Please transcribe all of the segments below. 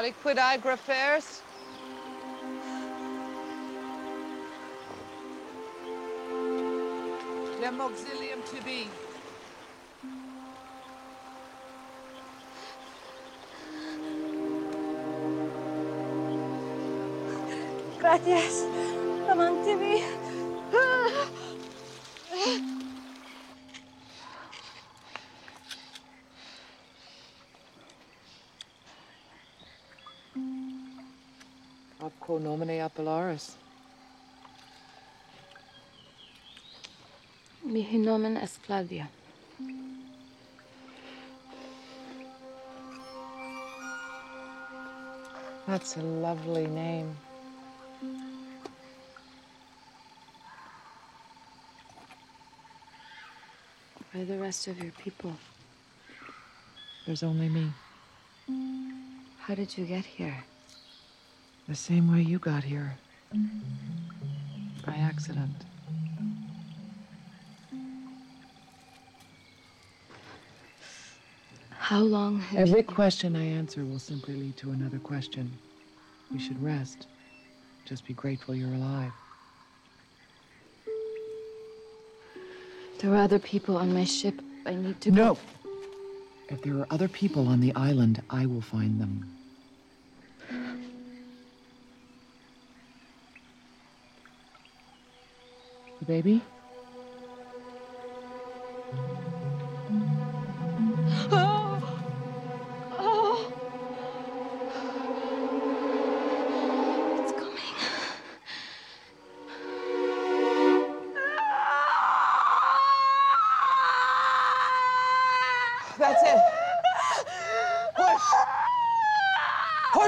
Adequate Agra fares? Lem auxilium tibi. Gracias. Amang TV. Ab quo nomine appellaris. Mihi nomen es Claudia. That's a lovely name. Where are the rest of your people? There's only me. How did you get here? The same way you got here. By accident. How long have Every question I answer will simply lead to another question. You should rest. Just be grateful you're alive. There are other people on my ship. I need to No! If there are other people on the island, I will find them. The baby?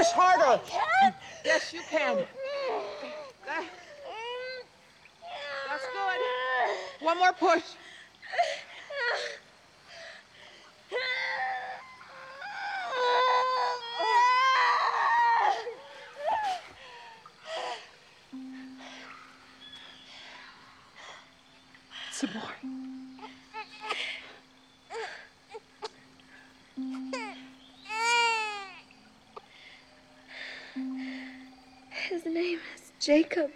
Push harder. Yes, you can. That- That's good. One more push. Some more. Jacob.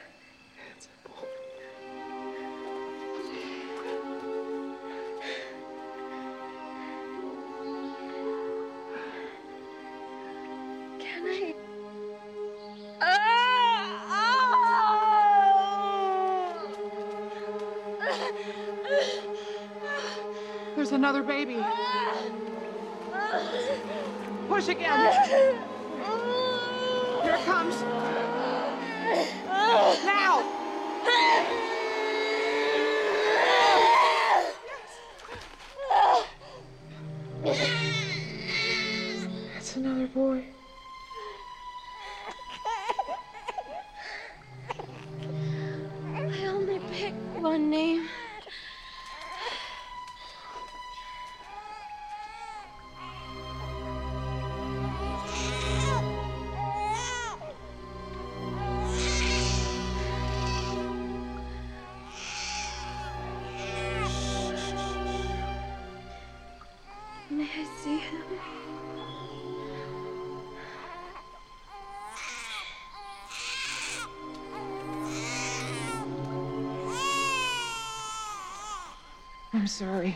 There's another baby. Push again. Here it comes. That's another boy. I only picked one name. I'm sorry.